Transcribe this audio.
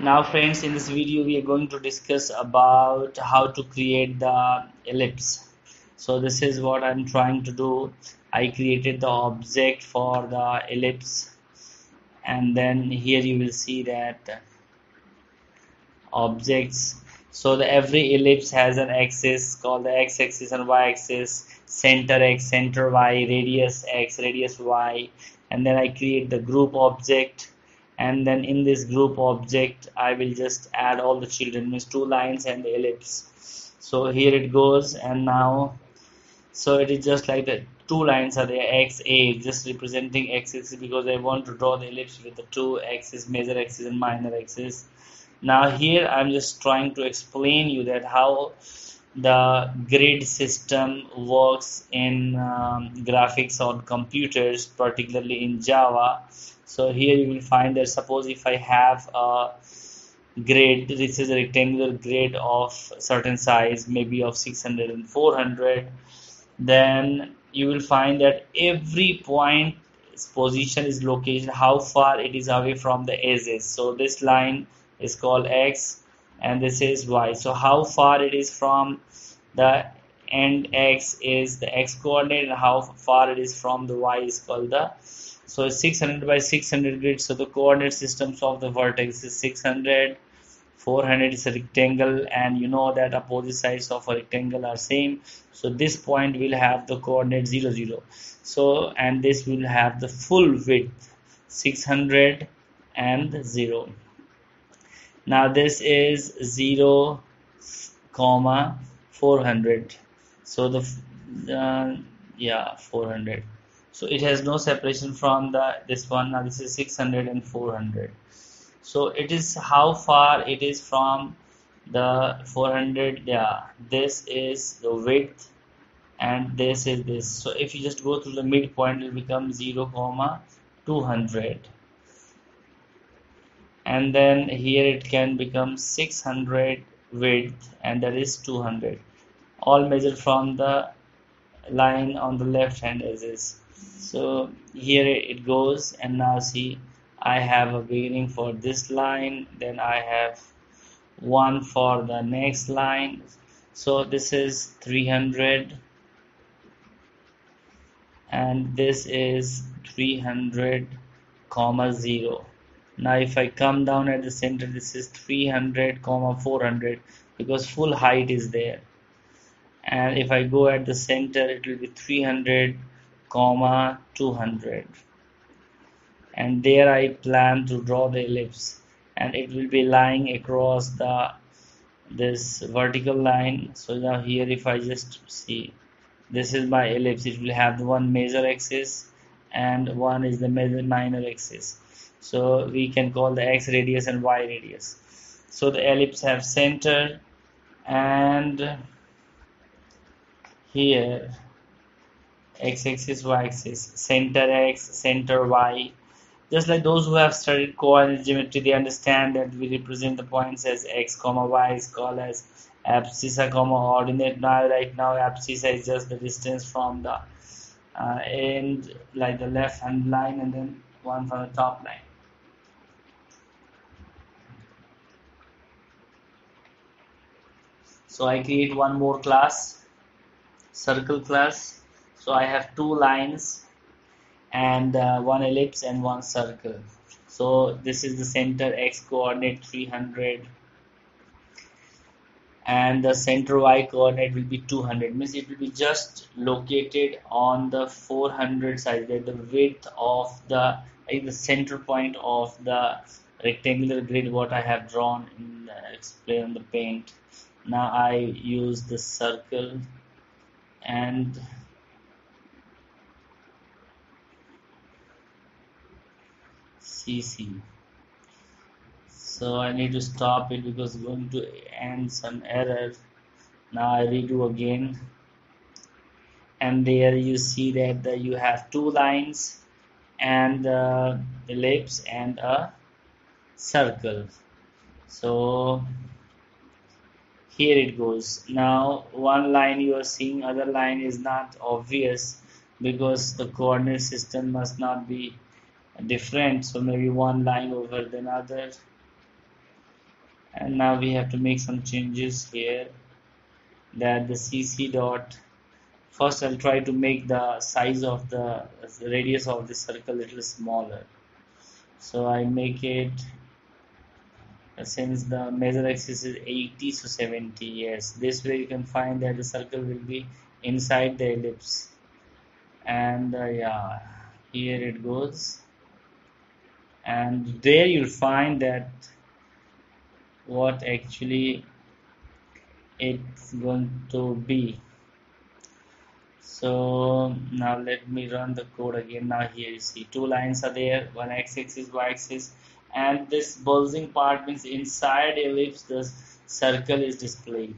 now friends in this video we are going to discuss about how to create the ellipse. So this is what I'm trying to do. I created the object for the ellipse. And then here you will see that objects. So the every ellipse has an axis called the x-axis and y-axis center x center y radius x radius y. And then I create the group object and then in this group object I will just add all the children means two lines and the ellipse. So here it goes and now so it is just like the two lines are there x a just representing axis because I want to draw the ellipse with the two axes major axis and minor axis now here I'm just trying to explain you that how the grid system works in um, graphics on computers particularly in Java. So here you will find that suppose if I have a grid this is a rectangular grid of certain size maybe of 600 and 400 then you will find that every point position is location how far it is away from the edges. So this line is called x and this is y so how far it is from the end x is the x coordinate and how far it is from the y is called the so 600 by 600 grid. So the coordinate systems of the vertex is 600 400 is a rectangle. And you know that opposite sides of a rectangle are same. So this point will have the coordinate 0 0 so and this will have the full width 600 and 0 now this is 0 comma 400 so the uh, yeah 400 so it has no separation from the this one. Now this is 600 and 400 so it is how far it is from the 400 yeah this is the width and this is this. So if you just go through the midpoint it becomes 0 comma 200 and then here it can become 600 width and that is 200 all measured from the line on the left hand edges so here it goes and now see I have a beginning for this line then I have one for the next line. So this is 300 and this is 300 comma 0 now if I come down at the center this is 300 comma 400 because full height is there. And if I go at the center it will be 300 comma 200 and there I plan to draw the ellipse and it will be lying across the this vertical line. So now here if I just see this is my ellipse. It will have one major axis and one is the major minor axis. So we can call the x radius and y radius. So the ellipse have center and here x axis y axis. Center x center y. Just like those who have studied coordinate geometry they understand that we represent the points as x comma y is called as abscissa comma ordinate. Now right now abscissa is just the distance from the uh, end like the left hand line and then one from the top line. So I create one more class circle class. So I have two lines and uh, one ellipse and one circle. So this is the center x coordinate 300 and the center y coordinate will be 200 means it will be just located on the 400 side the width of the like the center point of the rectangular grid what I have drawn in the display on the paint. Now I use the circle and CC so I need to stop it because going to end some error. Now I redo again. And there you see that the, you have two lines and uh, ellipse and a circle. So here it goes. Now one line you are seeing other line is not obvious because the coordinate system must not be different. So maybe one line over the other and now we have to make some changes here that the cc dot first I'll try to make the size of the, radius of the circle a little smaller. So I make it since the major axis is 80 so 70 yes. This way you can find that the circle will be inside the ellipse. And uh, yeah here it goes. And there you'll find that what actually it's going to be. So now let me run the code again. Now here you see two lines are there. One x-axis y-axis. And this bulging part means inside ellipse the circle is displayed